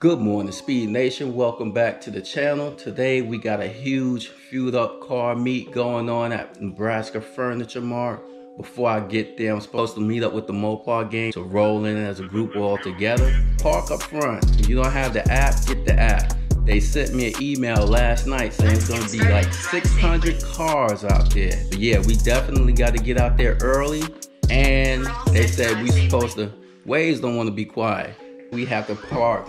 Good morning, Speed Nation. Welcome back to the channel. Today we got a huge fueled up car meet going on at Nebraska Furniture Mart. Before I get there, I'm supposed to meet up with the Mopar gang to roll in as a group all together. Park up front. If you don't have the app, get the app. They sent me an email last night saying it's gonna be like 600 cars out there. But yeah, we definitely got to get out there early. And they said we supposed to, Waze don't want to be quiet. We have to park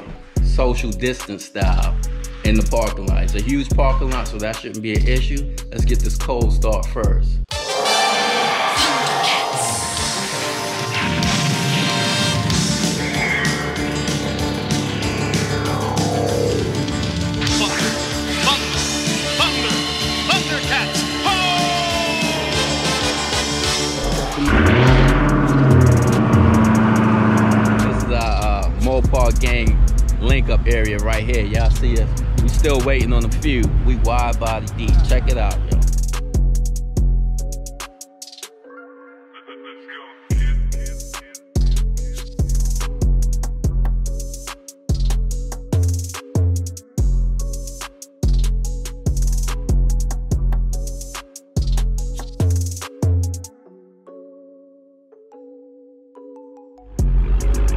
social distance style in the parking lot. It's a huge parking lot, so that shouldn't be an issue. Let's get this cold start first. Our uh, Mopar link up area right here. Y'all see us? We still waiting on a few. We wide body deep. Check it out, yo.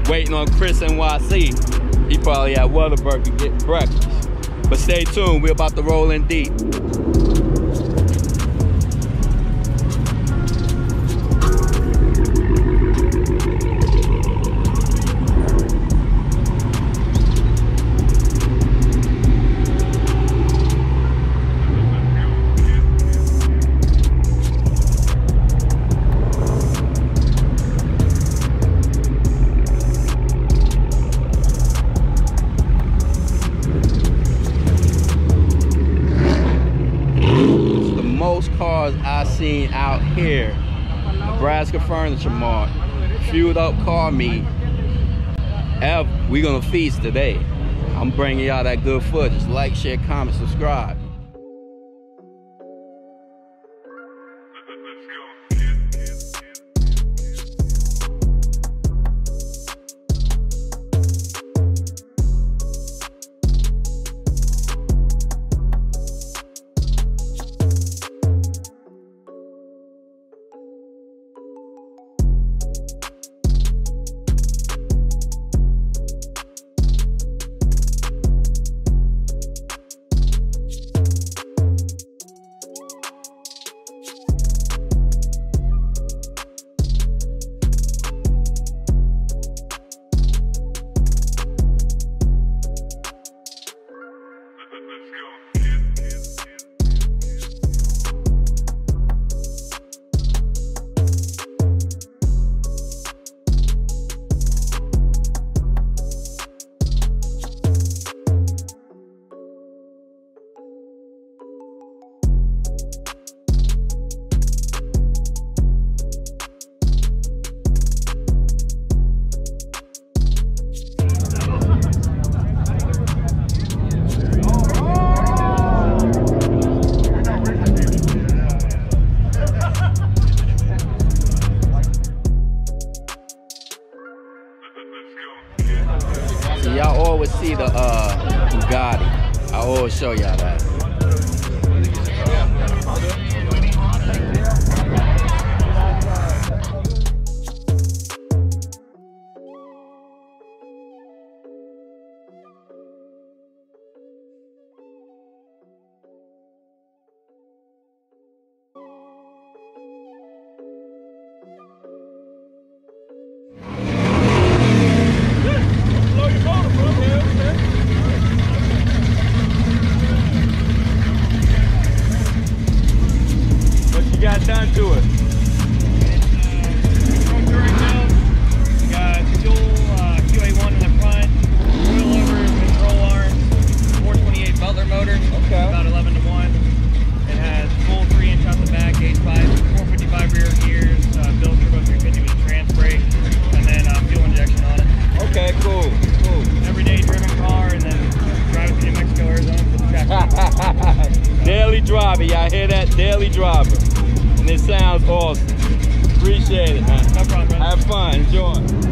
Waiting on Chris NYC. He probably at Whataburger getting breakfast. But stay tuned, we're about to roll in deep. Furniture Mart. Fueled up car meet. Ever. We gonna feast today. I'm bringing y'all that good footage. Just like, share, comment, subscribe. See the uh, Bugatti. I will show y'all that. Okay. about 11 to 1. It has full 3 inch out the back, H5, 455 rear gears, uh, built turbo 350 with a trans brake, and then uh, fuel injection on it. Okay, cool, cool. Everyday driven car, and then drive it to New Mexico, Arizona for the track. Daily driver, y'all hear that? Daily driver. And it sounds awesome. Appreciate it, man. No problem, man. Have fun, enjoy.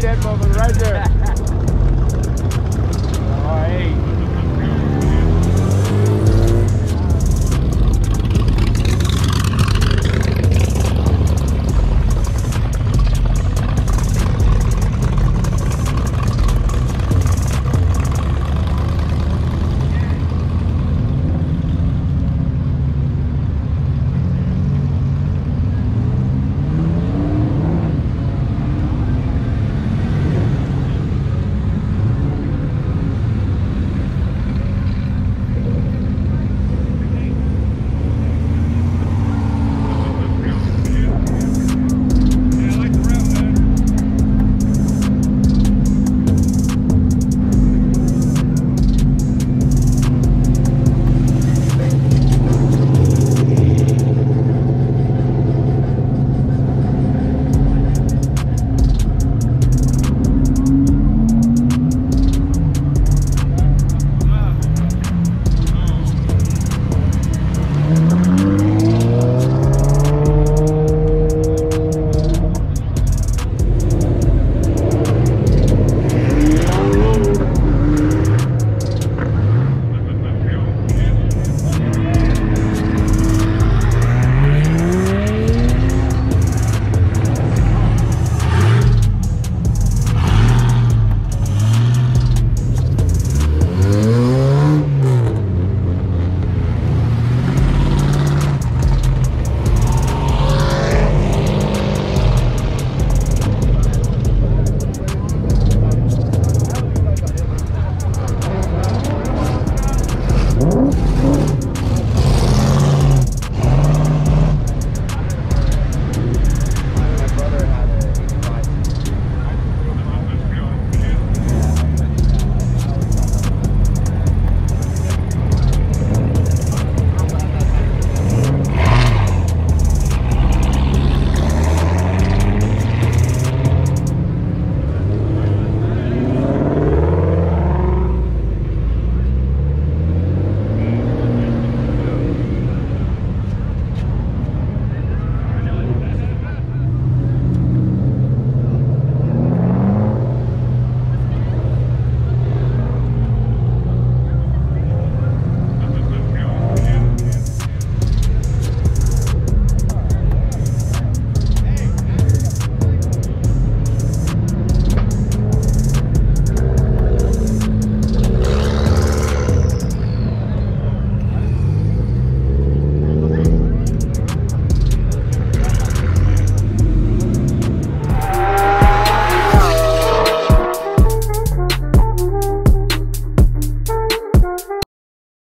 that moment right there.